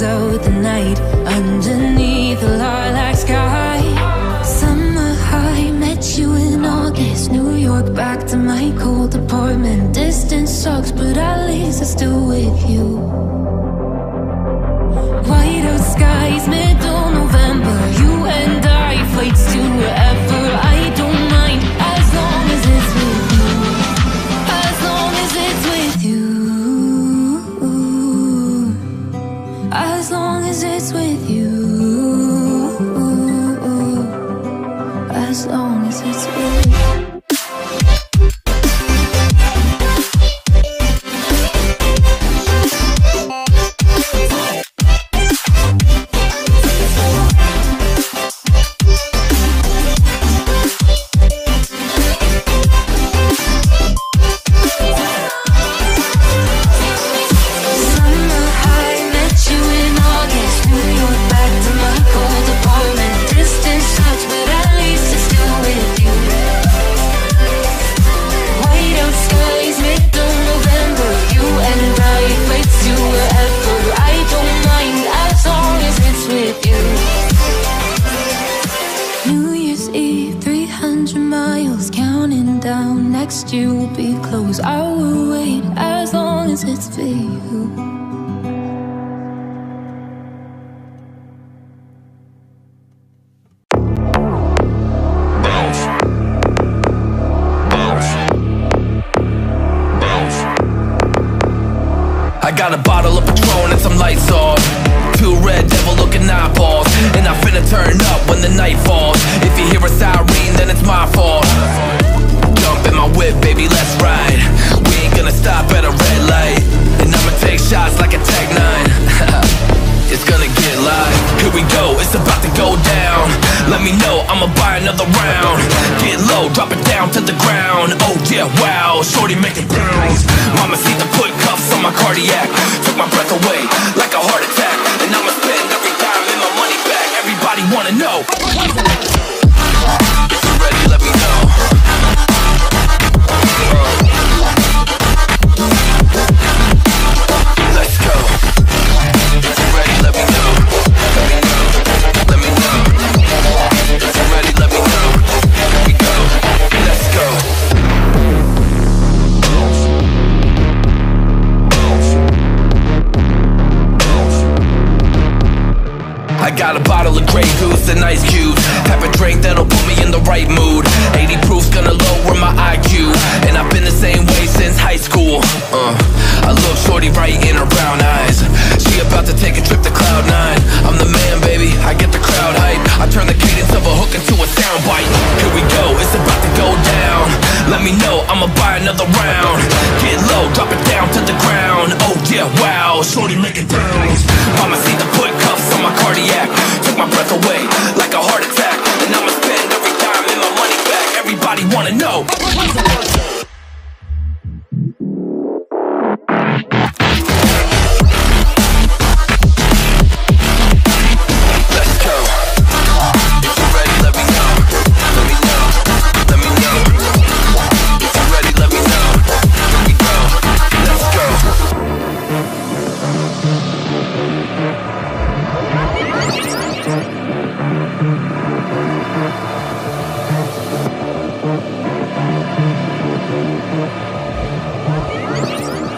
out the night underneath the lilac sky. Summer high, met you in August. New York, back to my cold apartment. Distance sucks, but at least I'm still with you. As long as it's with you. Down. Next year will be close. I will wait as long as it's for you. Got a bottle of Patron and some lights off. Two red devil looking eyeballs. And I finna turn up when the night falls. If you hear a siren, then it's my fault. Baby, let's ride. We ain't gonna stop at a red light. And I'ma take shots like a Tec-9. It's gonna get live. Here we go, it's about to go down. Let me know, I'ma buy another round. Get low, drop it down to the ground. Oh yeah, wow, shorty make it bounce. Mama see the put cuffs on my cardiac. Took my breath away like a heart attack. And I'ma spend every dime in my money back. Everybody wanna know. Got a bottle of Grey Goose and ice cubes. Type of drink that'll put me in the right mood. 80 proof's gonna lower my IQ. And I've been the same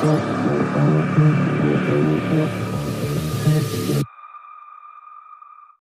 Thank you.